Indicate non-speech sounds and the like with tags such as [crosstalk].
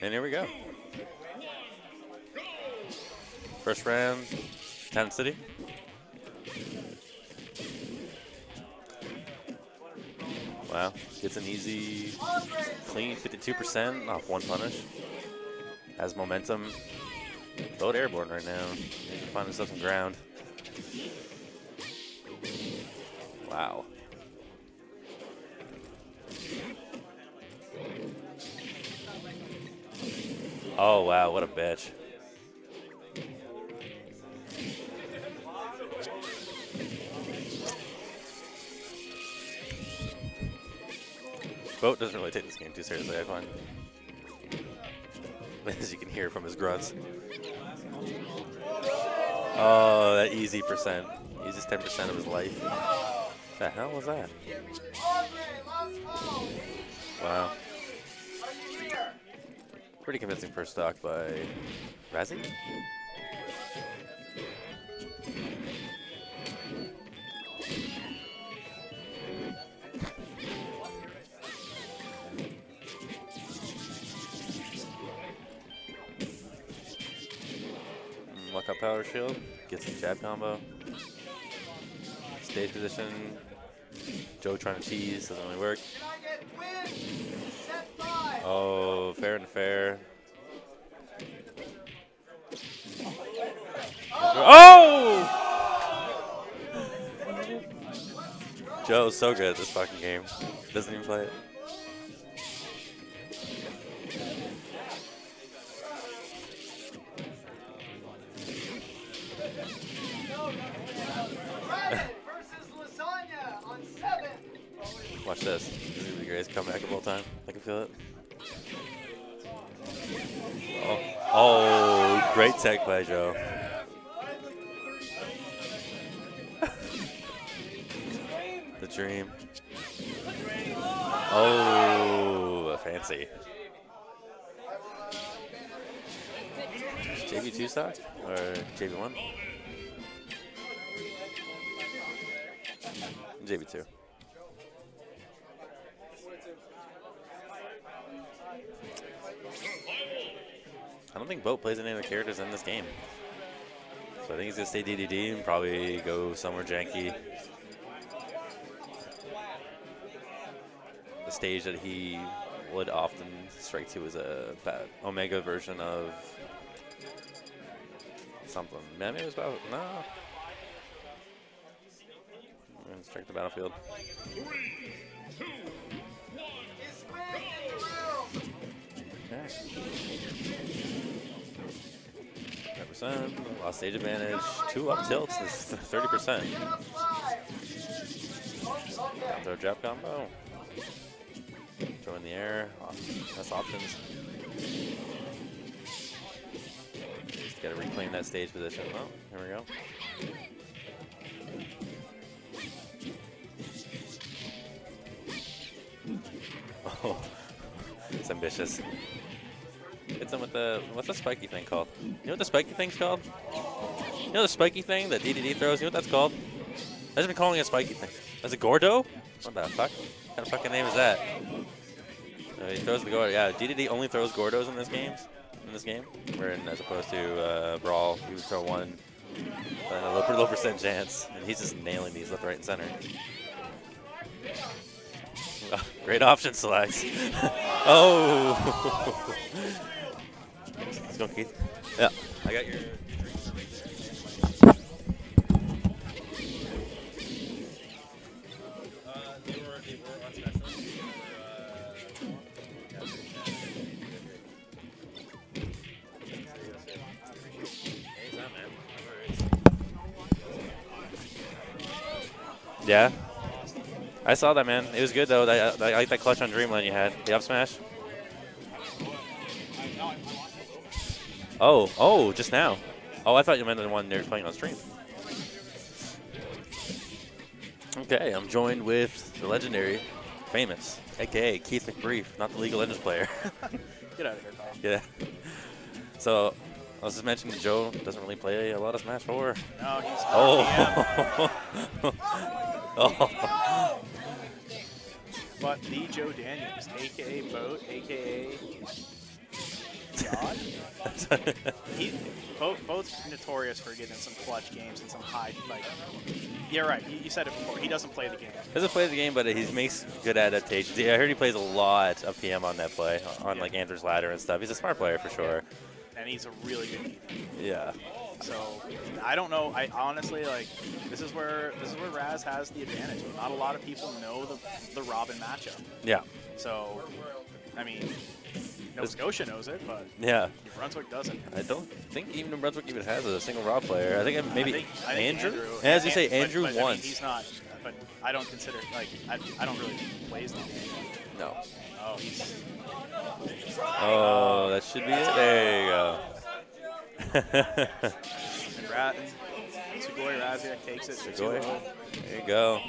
And here we go. First round, Town City. Wow, gets an easy, clean 52% off one punish. Has momentum. Boat airborne right now. To find himself some ground. Wow. Oh, wow, what a bitch. Boat doesn't really take this game too seriously, I find. [laughs] As you can hear from his grunts. Oh, that easy percent. Uses 10% of his life. The hell was that? Wow. Pretty convincing first stock by Razzie. Mm, Luck up power shield. Gets some jab combo. Stage position. Joe trying to tease. Doesn't really work. Oh, fair and fair. Oh! Joe's so good at this fucking game. Doesn't even play it. [laughs] Watch this. This is the greatest comeback of all time. I can feel it. Oh, great tech by Joe. the dream. Oh, fancy. JV2 stock or JV1? JV2. I don't think Boat plays any of the characters in this game. So I think he's going to stay DDD and probably go somewhere janky. The stage that he would often strike to is a Omega version of something. Maybe it was about, no. I'm Strike the battlefield. Okay. 10%, lost stage advantage, two up tilts is 30%. Down throw jab combo. Throw in the air, that's options. Just gotta reclaim that stage position. Oh, here we go. [laughs] Oh, it's ambitious. Hits him with the, what's the spiky thing called? You know what the spiky thing's called? You know the spiky thing that DDD throws? You know what that's called? I've just been calling it a spiky thing. Is it Gordo? What the fuck? What kind of fucking name is that? Uh, he throws the Gordo. Yeah, DDD only throws Gordos in this games. In this game, where as opposed to uh, Brawl, he would throw one, and a low, low percent chance, and he's just nailing these left, right, and center. [laughs] Great option select. [laughs] oh. [laughs] Keith. Yeah, I got your. Yeah. I saw that, man. It was good, though. I, I like that clutch on Dreamland you had. The up smash. Oh, oh, just now. Oh, I thought you meant the one they were playing on stream. Okay, I'm joined with the legendary, famous, aka Keith McBrief, not the League of Legends player. [laughs] Get out of here, Kyle. [laughs] yeah. So, I was just mentioning Joe doesn't really play a lot of Smash 4. No, he's Oh. [laughs] oh. But the Joe Daniels, aka Boat, aka god. he both both notorious for getting some clutch games and some high like. Yeah, right. You, you said it before. He doesn't play the game. He doesn't play the game, but he makes good adaptations. Yeah, I heard he plays a lot of PM on that play, on Yeah. like Andrew's ladder and stuff. He's a smart player for sure. and he's a really good keeper. Yeah. So I don't know. I honestly like this is where this is where Raz has the advantage. Not a lot of people know the the Robin matchup. Yeah. So I mean, Nova Scotia knows it, but Yeah. New Brunswick doesn't. I don't think even New Brunswick even has a single raw player. I think maybe I think, I think Andrew. Andrew As you say, but- Andrew but, I mean, he's not. But I don't consider like I, I don't really plays the game. no. Oh, he's Oh, that should be it. There you go. [laughs] Rat. Sugoi Raziek takes it. Sugoi. There you go.